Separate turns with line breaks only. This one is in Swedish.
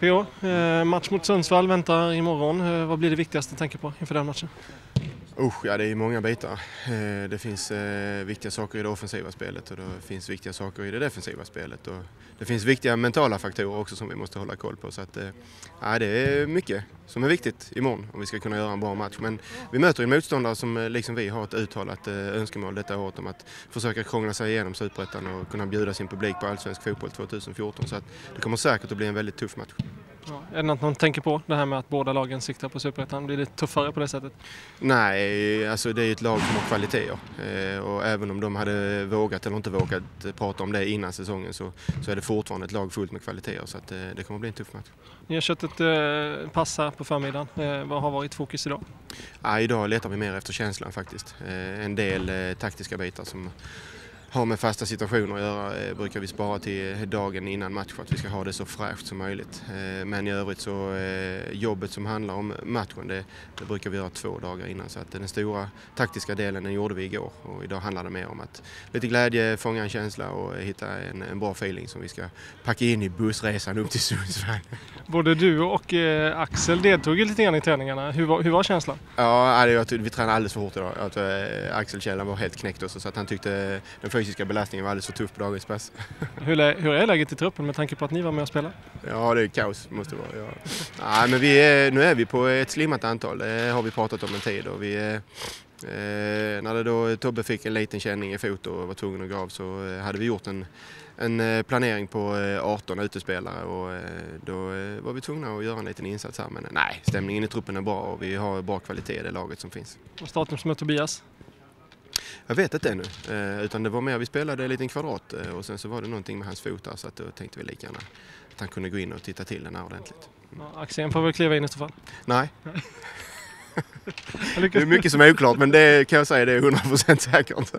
PO, eh, match mot Sundsvall väntar imorgon. Eh, vad blir det viktigaste att tänka på inför den matchen?
Usch, ja, det är många bitar. Eh, det finns eh, viktiga saker i det offensiva spelet och det finns viktiga saker i det defensiva spelet. Och det finns viktiga mentala faktorer också som vi måste hålla koll på. Så att, eh, ja, det är mycket som är viktigt imorgon om vi ska kunna göra en bra match. Men vi möter en motståndare som liksom vi har ett uttalat önskemål detta året om att försöka krångla sig igenom Superettan och kunna bjuda sin publik på allsvensk fotboll 2014. Så att det kommer säkert att bli en väldigt tuff match.
Ja, är det något man tänker på, det här med att båda lagen siktar på Superettan? Blir det tuffare på det sättet?
Nej, alltså det är ett lag som har kvaliteter. Eh, och även om de hade vågat eller inte vågat prata om det innan säsongen så, så är det fortfarande ett lag fullt med kvaliteter. Så att, eh, det kommer att bli en tuff match.
Ni har kört ett eh, pass här på förmiddagen. Vad har varit fokus idag?
Ja, idag letar vi mer efter känslan faktiskt. En del taktiska bitar som har med fasta situationer att göra eh, brukar vi spara till dagen innan match för att vi ska ha det så fräscht som möjligt. Eh, men i övrigt så eh, jobbet som handlar om matchen det, det brukar vi göra två dagar innan så att den stora taktiska delen den gjorde vi igår och idag handlar det mer om att lite glädje, fånga en känsla och hitta en, en bra feeling som vi ska packa in i bussresan upp till Sundsvall.
Både du och Axel deltog lite grann i träningarna. Hur var, hur var känslan?
Ja, vi tränade alldeles för hårt idag. Axel Källan var helt knäckt också så att han tyckte den fysiska belastningen var alldeles för tuff på dagens pass.
Hur, är, hur är läget i truppen med tanke på att ni var med och spelade?
Ja, det är kaos måste det vara. Ja. Nej, men vi är, nu är vi på ett slimmat antal, det har vi pratat om en tid. Och vi är, eh, när det då, Tobbe fick en liten känning i fot och var tvungen att gå av så eh, hade vi gjort en, en eh, planering på 18 eh, utespelare och då var vi tvungna att göra en liten insats här. Men nej, stämningen i truppen är bra och vi har bra kvalitet i det laget som finns.
Och starten med Tobias?
Jag vet inte ännu, eh, utan det var mer, vi spelade en liten kvadrat eh, och sen så var det någonting med hans fot där så att då tänkte vi lika gärna att han kunde gå in och titta till den här ordentligt.
Mm. Ja, Axén får väl kliva in i så fall?
Nej. det är mycket som är oklart men det kan jag säga det är 100% säkert.